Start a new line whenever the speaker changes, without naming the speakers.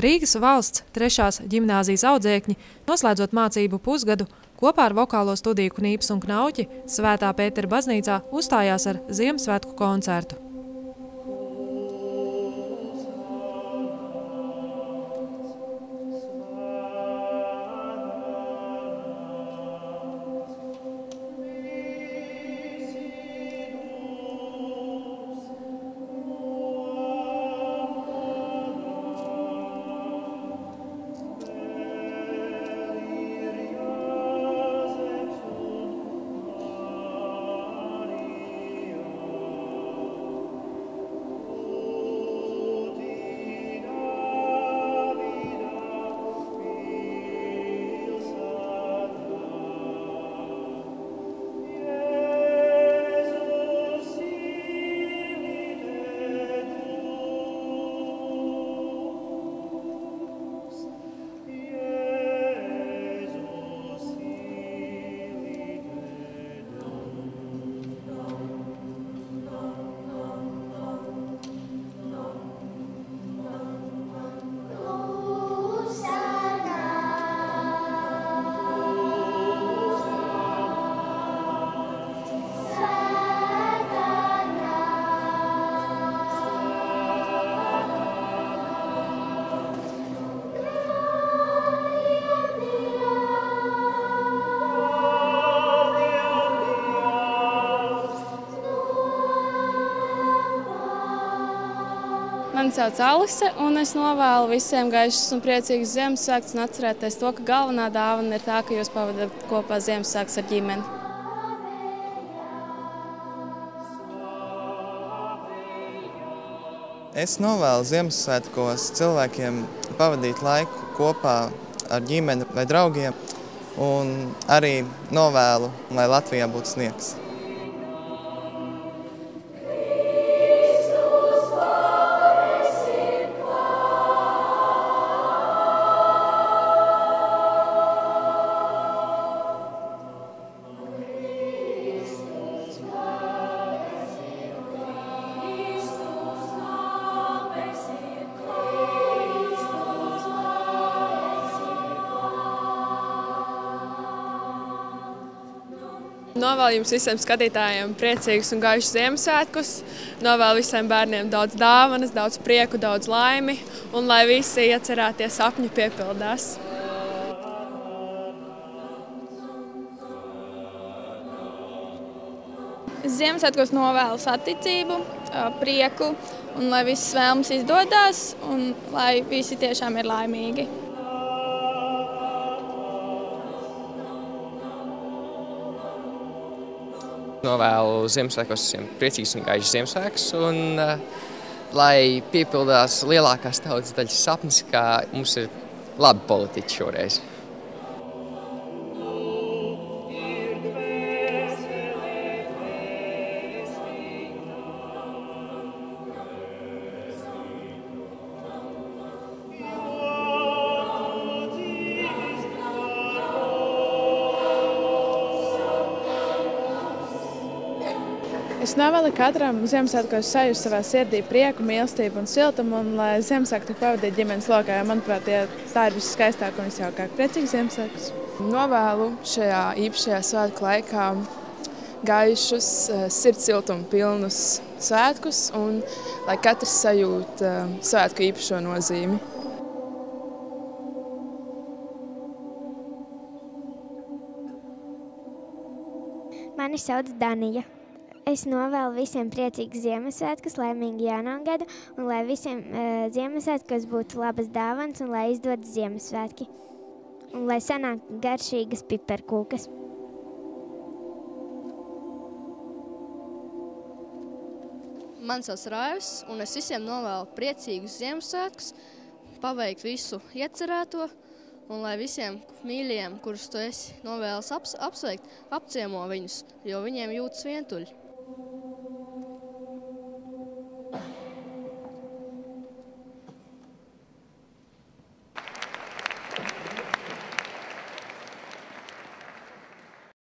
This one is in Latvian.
Rīgas valsts trešās ģimnāzijas audzēkņi, noslēdzot mācību pusgadu, kopā ar vokālo studiju Knīps un Knauķi Svētā Pētera baznīcā uzstājās ar Ziemassvētku koncertu.
Mani sauc Alise, un es novēlu visiem gaišus un priecīgus Ziemassvētkus un atcerēties to, ka galvenā dāvana ir tā, ka jūs pavadat kopā Ziemassvētkus ar ģimeni.
Es novēlu Ziemassvētkos cilvēkiem pavadīt laiku kopā ar ģimeni vai draugiem, un arī novēlu, lai Latvijā būtu sniegs.
Novēlu jums visiem skatītājiem priecīgus un gaišus Ziemassvētkus. Novēlu visiem bērniem daudz dāvanas, daudz prieku, daudz laimi un lai visi iecerētie sapņi piepildās.
Ziemassvētkos novēlu saticību, prieku un lai visas vēlmes izdodas un lai visi tiešām ir laimīgi.
Novēlu Ziemassvētkos visiem priecīgus un gaišus Ziemassvētkus un uh, lai piepildās lielākās tautas daļas sapnis, ka mums ir labi politiķi šoreiz.
Es novēlu katram Ziemassvētkos sajust savā sirdī prieku, mīlestību un siltumu, un lai Ziemassvētku pavadītu ģimenes lokā, jo, manuprāt, tie, tā ir viskaistākā un visjaukākā. Priecīgs Ziemassvētkus!
Novēlu šajā īpašajā svētku laikā gaišus, sirds siltumu pilnus svētkus, un lai katrs sajūt svētku īpašo nozīmi.
Mani sauc Danija. Es novēlu visiem priecīgus Ziemassvētkus, laimīgu jaunu gadu, un lai visiem uh, Ziemassvētkos būtu labas dāvāns un lai izdodas Ziemassvētki. Un lai sanāk garšīgas piparkūkas.
Man sauc Raivs, un es visiem novēlu priecīgus Ziemassvētkus, paveikt visu iecerēto, un lai visiem mīļajiem, kurus tu esi novēlis aps, apsveikt, apciemo viņus, jo viņiem jūtas vientuļi.